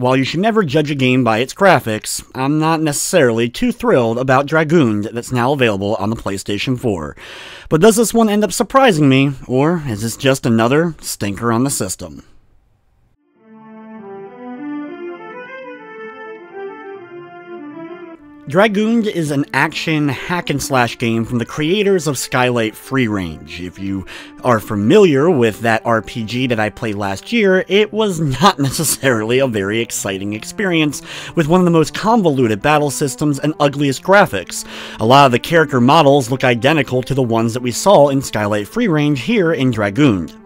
While you should never judge a game by its graphics, I'm not necessarily too thrilled about Dragooned that's now available on the PlayStation 4. But does this one end up surprising me, or is this just another stinker on the system? Dragooned is an action hack and slash game from the creators of Skylight Free Range. If you are familiar with that RPG that I played last year, it was not necessarily a very exciting experience, with one of the most convoluted battle systems and ugliest graphics. A lot of the character models look identical to the ones that we saw in Skylight Free Range here in Dragooned.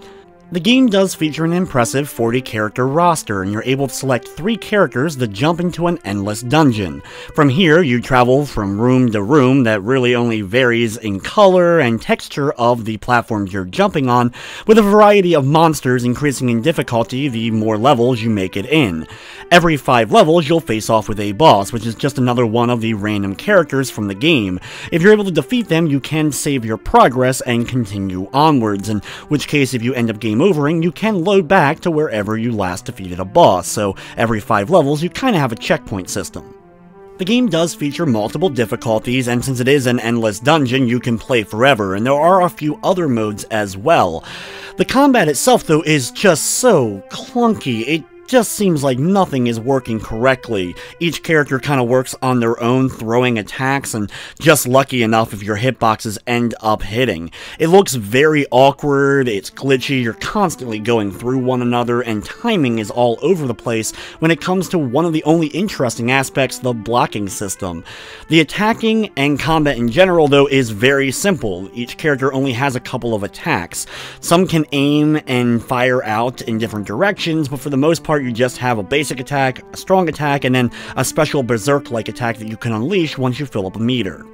The game does feature an impressive 40 character roster, and you're able to select three characters that jump into an endless dungeon. From here, you travel from room to room that really only varies in color and texture of the platforms you're jumping on, with a variety of monsters increasing in difficulty the more levels you make it in. Every five levels, you'll face off with a boss, which is just another one of the random characters from the game. If you're able to defeat them, you can save your progress and continue onwards, in which case if you end up game overing, you can load back to wherever you last defeated a boss, so every 5 levels you kinda have a checkpoint system. The game does feature multiple difficulties, and since it is an endless dungeon, you can play forever, and there are a few other modes as well. The combat itself, though, is just so clunky. It just seems like nothing is working correctly. Each character kind of works on their own throwing attacks and just lucky enough if your hitboxes end up hitting. It looks very awkward, it's glitchy, you're constantly going through one another, and timing is all over the place when it comes to one of the only interesting aspects, the blocking system. The attacking and combat in general, though, is very simple. Each character only has a couple of attacks. Some can aim and fire out in different directions, but for the most part, part, you just have a basic attack, a strong attack, and then a special berserk-like attack that you can unleash once you fill up a meter.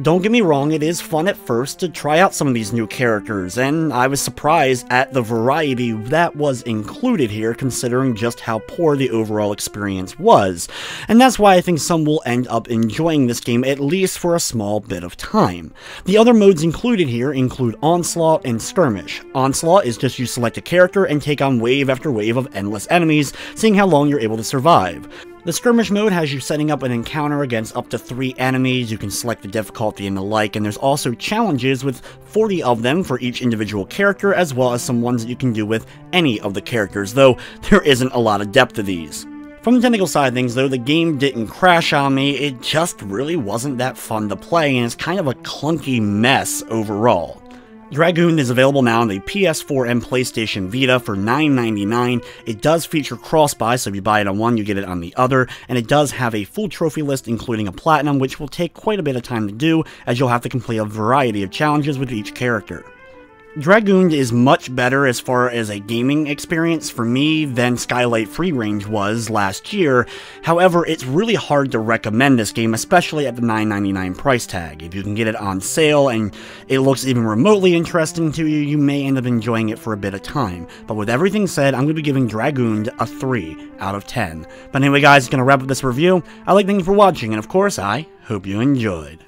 Don't get me wrong, it is fun at first to try out some of these new characters, and I was surprised at the variety that was included here considering just how poor the overall experience was, and that's why I think some will end up enjoying this game at least for a small bit of time. The other modes included here include Onslaught and Skirmish. Onslaught is just you select a character and take on wave after wave of endless enemies, seeing how long you're able to survive. The skirmish mode has you setting up an encounter against up to 3 enemies, you can select the difficulty and the like, and there's also challenges with 40 of them for each individual character, as well as some ones that you can do with any of the characters, though there isn't a lot of depth to these. From the technical side of things though, the game didn't crash on me, it just really wasn't that fun to play, and it's kind of a clunky mess overall. Dragoon is available now on the PS4 and PlayStation Vita for $9.99. It does feature cross-buy, so if you buy it on one, you get it on the other, and it does have a full trophy list including a platinum, which will take quite a bit of time to do, as you'll have to complete a variety of challenges with each character. Dragooned is much better as far as a gaming experience for me than Skylight Free Range was last year. However, it's really hard to recommend this game, especially at the $9.99 price tag. If you can get it on sale and it looks even remotely interesting to you, you may end up enjoying it for a bit of time. But with everything said, I'm going to be giving Dragoon a 3 out of 10. But anyway guys, it's going to wrap up this review. I'd like thank you for watching, and of course, I hope you enjoyed.